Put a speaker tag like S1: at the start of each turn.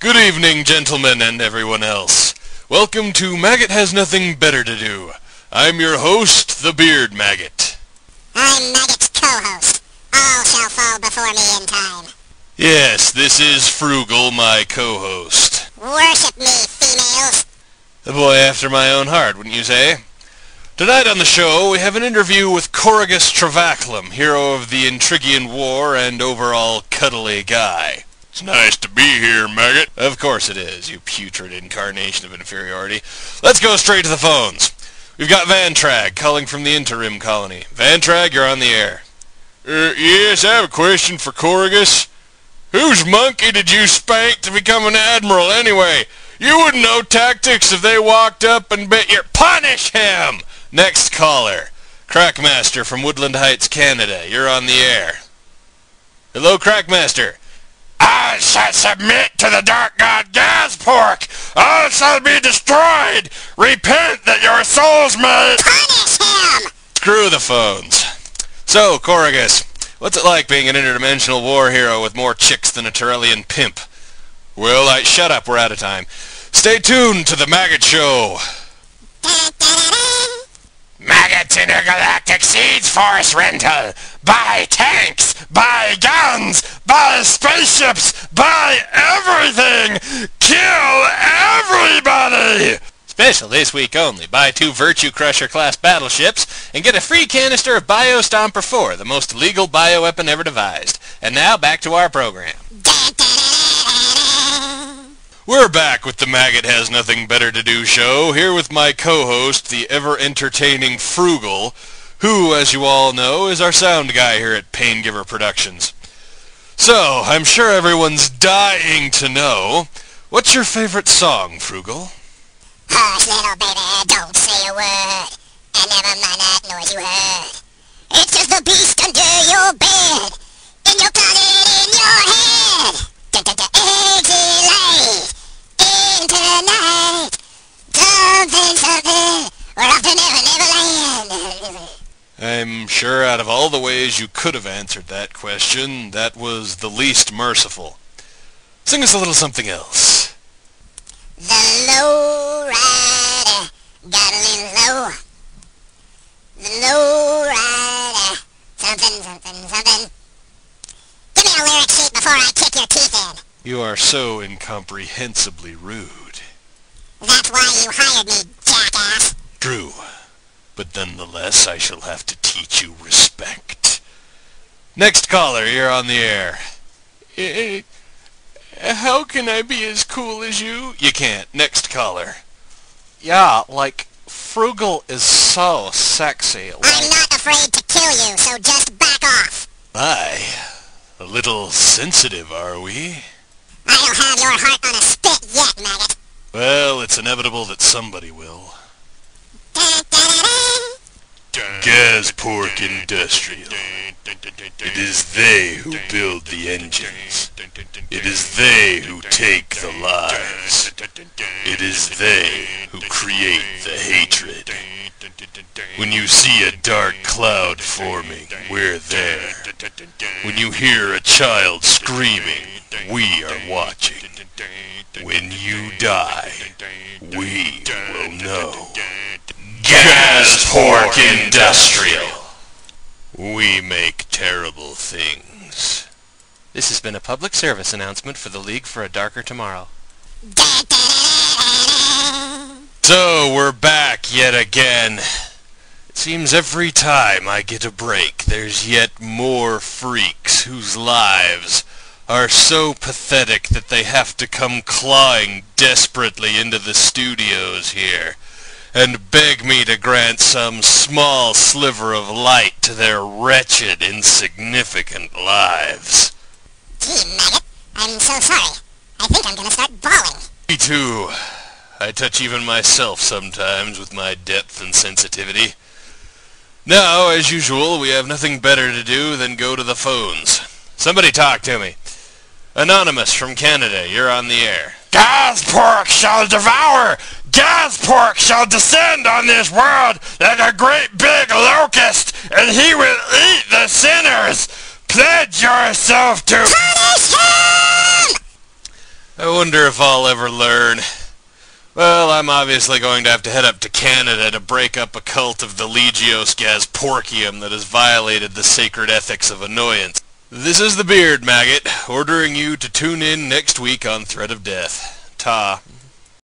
S1: Good evening, gentlemen and everyone else. Welcome to Maggot Has Nothing Better to Do. I'm your host, the Beard Maggot.
S2: I'm Maggot's co-host. All shall fall before me in time.
S1: Yes, this is Frugal, my co-host.
S2: Worship me, females.
S1: A boy after my own heart, wouldn't you say? Tonight on the show, we have an interview with Corrigus Travaclum, hero of the Intrigian War and overall cuddly guy. It's nice to be here, Maggot. Of course it is, you putrid incarnation of inferiority. Let's go straight to the phones. We've got Vantrag calling from the interim colony. Vantrag, you're on the air. Er, yes, I have a question for Corrigus. Whose monkey did you spank to become an admiral anyway? You wouldn't know tactics if they walked up and bit your... Punish him! Next caller. Crackmaster from Woodland Heights, Canada. You're on the air. Hello, Crackmaster. I shall submit to the dark god Gaspork. All shall be destroyed. Repent that your souls may...
S2: Punish him!
S1: Screw the phones. So, Corrigus, what's it like being an interdimensional war hero with more chicks than a Torellian pimp? Well, I shut up. We're out of time. Stay tuned to the Maggot Show.
S2: Da-da-da-da.
S1: Maggots Seeds Force Rental. Buy tanks. Buy guns. Buy spaceships. Buy everything. Kill everybody. Special this week only. Buy two Virtue Crusher class battleships and get a free canister of Biostomper 4, the most legal bio weapon ever devised. And now back to our program. We're back with the Maggot Has Nothing Better to Do show, here with my co-host, the ever-entertaining Frugal, who, as you all know, is our sound guy here at Paingiver Productions. So, I'm sure everyone's dying to know, what's your favorite song, Frugal?
S2: Hush, little baby, don't say a word. And never mind that noise you heard. It's just the beast under your bed. In your in head. Da-da-da, exit into the night. Something, something. We're off to Never, Neverland.
S1: I'm sure out of all the ways you could have answered that question, that was the least merciful. Sing us a little something else.
S2: The low rider got a little low. The low rider, something, something, something. Give me a lyric sheet before I kick your teeth in.
S1: You are so incomprehensibly rude.
S2: That's why you hired me, jackass.
S1: True. But nonetheless, I shall have to teach you respect. Next caller, you're on the air. Eh, how can I be as cool as you? You can't. Next caller. Yeah, like, Frugal is so sexy.
S2: I'm not afraid to kill you, so just back off.
S1: My, a little sensitive, are we?
S2: I don't have your heart on a spit yet, maggot.
S1: Well, it's inevitable that somebody will.
S2: Da-da-da.
S1: Industrial. It is they who build the engines. It is they who take the lives. It is they who create the hatred. When you see a dark cloud forming, we're there. When you hear a child screaming, we are watching. When you die, we will know. Gaspork Industrial. We make terrible things. This has been a public service announcement for the League for a Darker Tomorrow. So, we're back yet again. It seems every time I get a break, there's yet more freaks whose lives are so pathetic that they have to come clawing desperately into the studios here and beg me to grant some small sliver of light to their wretched, insignificant lives.
S2: Gee, maggot, I'm so sorry. I think I'm gonna start bawling.
S1: Me too. I touch even myself sometimes with my depth and sensitivity. Now, as usual, we have nothing better to do than go to the phones. Somebody talk to me. Anonymous from Canada, you're on the air. Gaspork shall devour! Gaspork shall descend on this world like a great big locust, and he will eat the sinners! Pledge yourself to...
S2: Punish him!
S1: I wonder if I'll ever learn. Well, I'm obviously going to have to head up to Canada to break up a cult of the Legios Gasporkium that has violated the sacred ethics of annoyance. This is the Beard Maggot, ordering you to tune in next week on Threat of Death. Ta.